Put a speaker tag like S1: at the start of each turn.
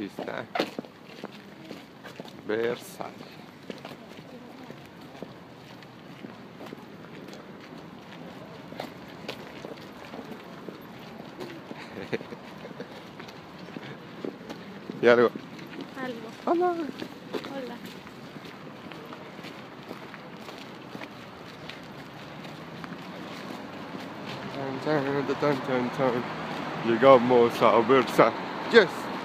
S1: È Versailles. Gel
S2: Algo.
S1: Allah.
S2: Hola.
S1: Dun, dun, dun, dun, dun, dun. Llegamos a Versailles. Yes.